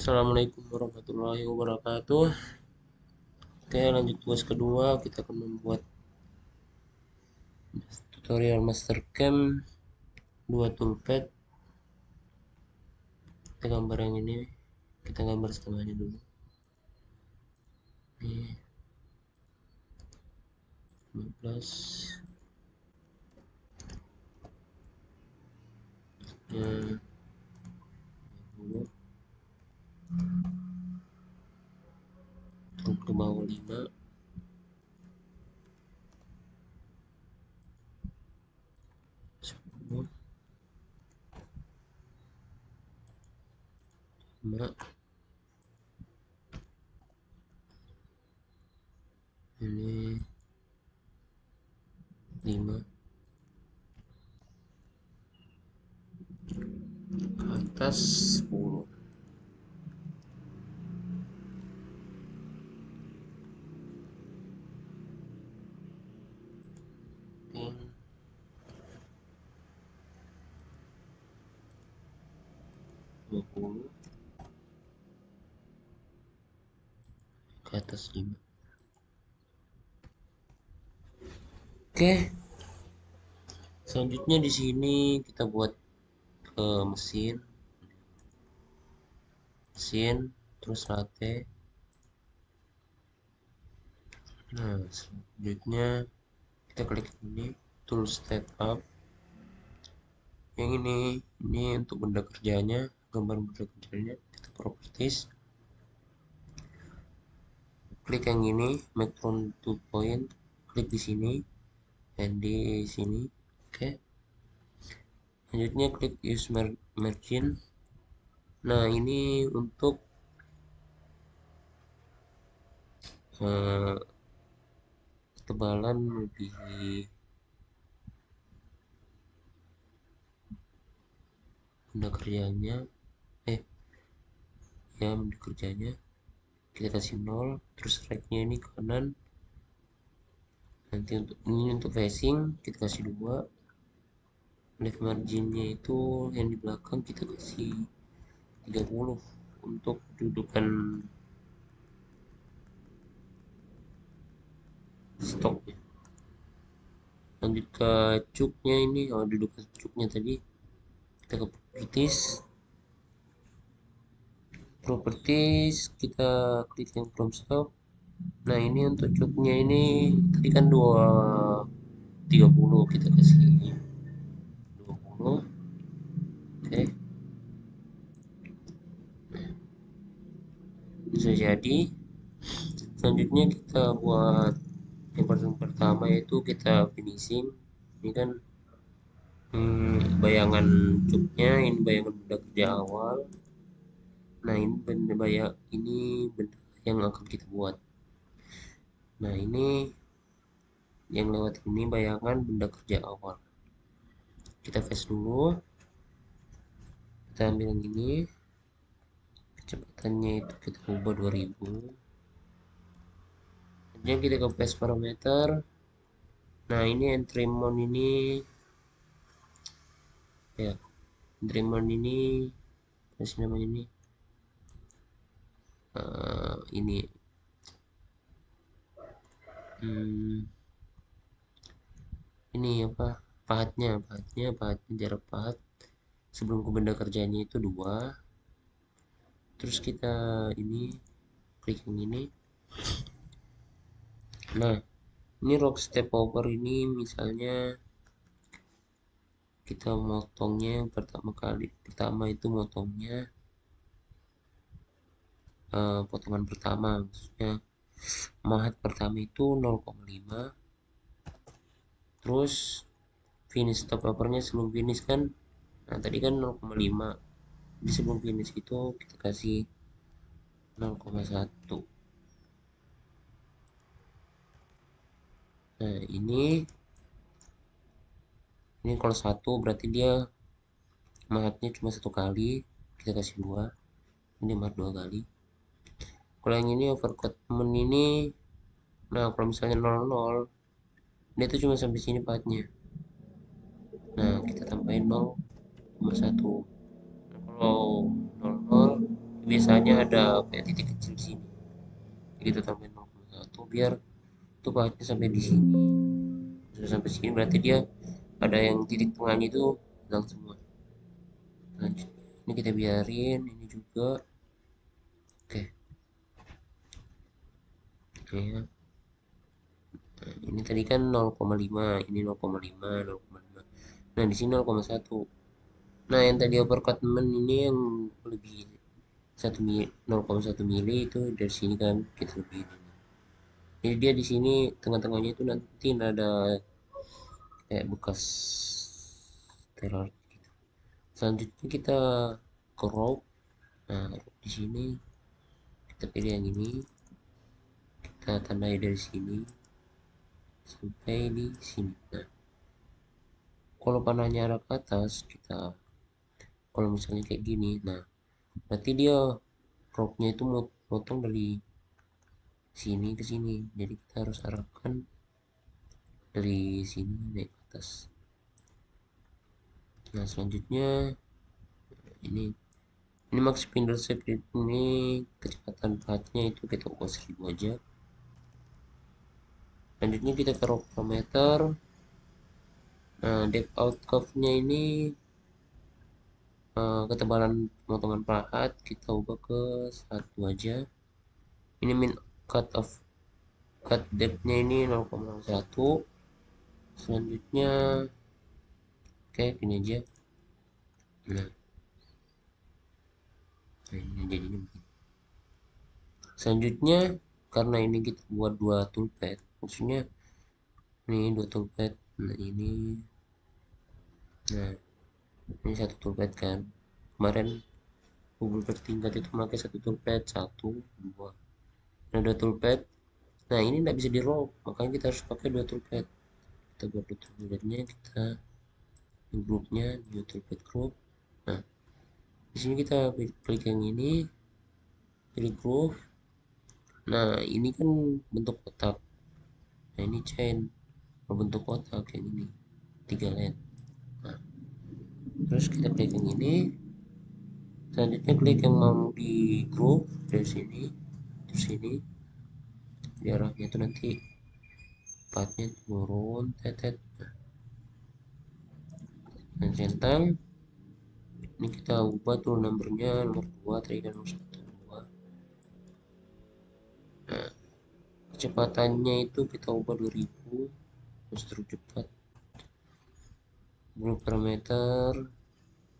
Assalamualaikum warahmatullahi wabarakatuh. Oke lanjut tugas kedua. Kita akan membuat tutorial mastercam 2 toolpad. Kita gambar yang ini. Kita gambar setengahnya dulu. Ini. 15 ya, 20 turun ke bawah 5 10 5 ini 5 ke atas 10 pin dua puluh. Ke atas lima oke. Selanjutnya di sini kita buat ke mesin. Mesin terus latte. Nah selanjutnya kita klik ini tool step up. Yang ini ini untuk benda kerjanya gambar benda kerjanya kita properties. Klik yang ini make from to point. Klik di sini di sini. Oke. Okay. selanjutnya klik use margin nah ini untuk uh, ketebalan lebih benda kerjanya. Eh ya benda kerjanya. Kita kasih nol terus right nya ini kanan nanti untuk ini untuk facing kita kasih dua. Left marginnya itu yang di belakang kita kasih 30 untuk dudukan stoknya. Lanjut ke cuknya ini oh dudukan cuknya tadi kita ke properties. Properties kita klik yang from stock nah ini untuk cuknya ini tadi kan 2 30 kita kasih. 20 oke. Bisa jadi. Selanjutnya kita buat yang pertama yaitu kita finishing. Ini kan hmm, bayangan cuknya ini bayangan benda kerja awal. Nah ini benda bayang ini benda yang akan kita buat nah ini yang lewat ini bayangan benda kerja awal. Kita face dulu. Kita ambil yang ini. Kecepatannya itu kita ubah 2000 kemudian kita ke face parameter. Nah ini entry mount ini. Ya Dreamon ini. Kasih namanya ini? Uh, ini hmm, ini apa? Pahatnya pahatnya pahatnya jarak pahat. Sebelum ke benda kerjanya itu dua. Terus kita ini klik yang ini. Nah ini rock step over ini misalnya kita motongnya pertama kali pertama itu motongnya uh, potongan pertama maksudnya mahat pertama itu 0,5 terus finish top papernya sebelum finish kan nah tadi kan 0,5 di sebelum finish itu kita kasih 0,1 nah ini ini kalau satu berarti dia mahatnya cuma satu kali kita kasih dua. Ini mahat dua kali kalau yang ini overcoatment ini nah kalau misalnya 00 dia itu cuma sampai sini pahatnya nah kita tambahin 0,1 nah, kalau 00 biasanya ada kayak titik kecil di sini. Kita tambahin 0,1 biar tuh pahatnya sampai di sini. Sudah sampai sini berarti dia ada yang titik tengahnya itu hilang semua. Lanjut. Ini kita biarin ini juga ya ini tadi kan 0,5 ini 0,5 0,5 nah di sini 0,1 nah yang tadi overcutment ini yang lebih 1 0,1 mili itu dari sini kan kita lebih jadi dia di sini tengah-tengahnya itu nanti ada kayak bekas teror gitu. selanjutnya kita crop nah di sini kita pilih yang ini kita tandai dari sini. Sampai di sini. Nah kalau panahnya arah ke atas kita kalau misalnya kayak gini nah berarti dia cropnya itu motong dari sini ke sini. Jadi kita harus arahkan dari sini naik ke atas. Nah selanjutnya ini ini max spindle speed ini kecepatan pahatnya itu kita ubah 1000 aja selanjutnya kita taruh parameter nah depth out curve nya ini uh, ketebalan potongan pahat kita ubah ke satu aja. Ini min cut off cut depth nya ini 0,1 selanjutnya oke okay, ini aja. Nah nah ini jadinya. Selanjutnya karena ini kita buat dua toolpad maksudnya ini dua toolpad. Nah ini. Nah ini satu toolpad kan. Kemarin Google bertingkat itu memakai satu toolpad. Satu dua. Nah dua toolpad. Nah ini tidak bisa di roll makanya kita harus pakai dua toolpad. Kita buat dua toolpadnya kita grupnya new toolpad group. Nah di sini kita klik yang ini. Pilih groove nah ini kan bentuk kotak nah ini chain. Berbentuk kotak kayak gini. Tiga line nah terus kita klik yang ini. Selanjutnya klik yang mau di groove dari sini terus ini. Di arahnya itu nanti partnya turun tetet. Dan centang ini kita ubah tuh nomornya nomor 2 tadi kan nomor kecepatannya itu kita ubah 2000 terus cepat belum parameter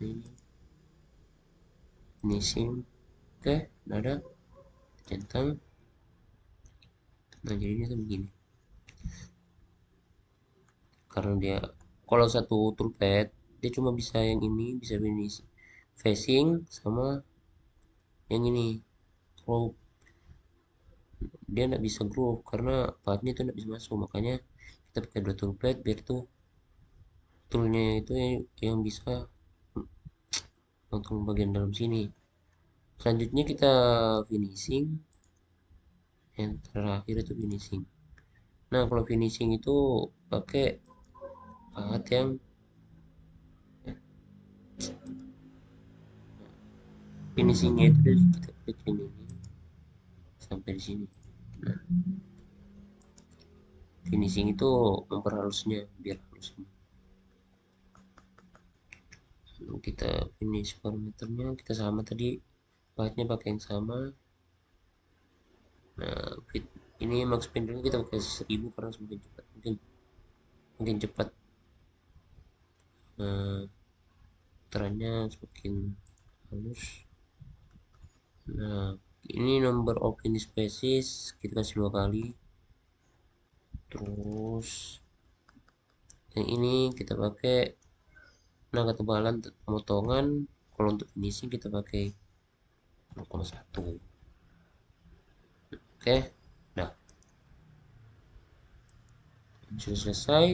ini ini sim oke udah ada centang. Nah jadinya tuh begini. Karena dia kalau satu toolpad dia cuma bisa yang ini bisa finish facing sama yang ini groove dia tidak bisa groove karena partnya itu tidak bisa masuk. Makanya kita pakai dua toolpad biar tuh toolnya itu yang, yang bisa untuk bagian dalam sini. Selanjutnya kita finishing. Yang terakhir itu finishing. Nah kalau finishing itu pakai pahat yang finishingnya itu dari kita klik ini sampai di sini. Nah finishing itu memperhalusnya biar halus lalu kita finish parameternya kita sama tadi bahannya pakai yang sama. Nah fit ini max spindle kita pakai 1000 karena semakin cepat mungkin mungkin cepat. Nah trennya semakin halus. Nah ini number of ini species kita kasih dua kali. Terus yang ini kita pakai nah ketebalan pemotongan kalau untuk finishing kita pakai 0,1 oke nah sudah selesai.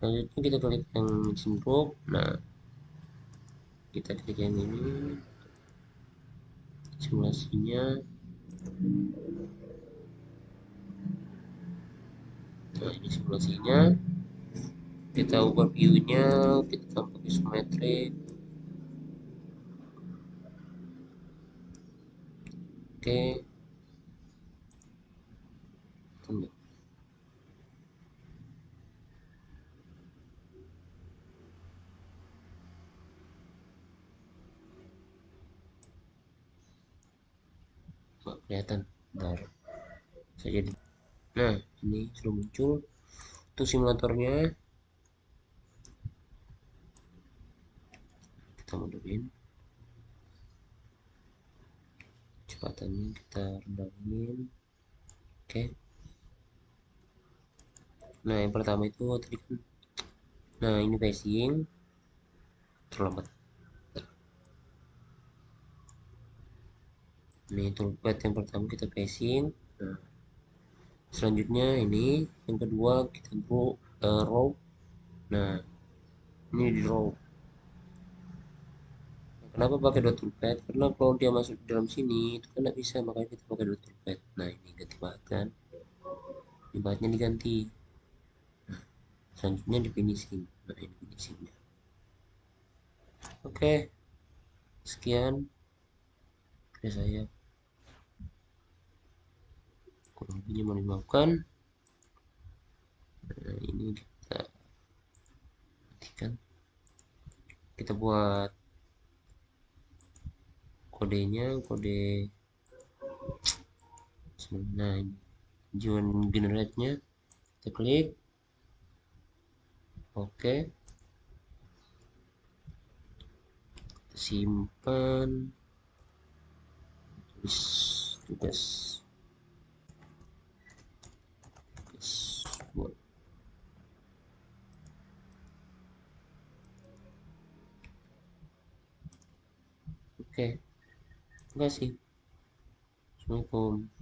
Selanjutnya kita klik yang group. Nah kita klik yang ini simulasinya nah ini simulasinya kita ubah view-nya kita tambah isometrik oke. tunggu nggak kelihatan. Bentar. Saya jadi nah ini sudah muncul. Itu simulatornya. Kita mundurin. Kecepatannya kita rendahin oke. Nah yang pertama itu tadi kan nah ini pacing terlambat ini toolpad yang pertama kita pacing nah. Selanjutnya ini yang kedua kita bro uh, row nah ini di row kenapa pakai dot toolpad? Karena kalau dia masuk di dalam sini itu kan tidak bisa makanya kita pakai dot toolpad. Nah ini ganti bahan kan ini bahannya diganti. Nah, selanjutnya di finishing. Nah ini finishingnya. Oke. Sekian. Dari saya kurang lebihnya dimaafkan nah ini kita matikan kita buat kodenya kode nah join generate nya kita klik. Oke. Kita simpan. Tulis tugas buat oke. Terima kasih assalamualaikum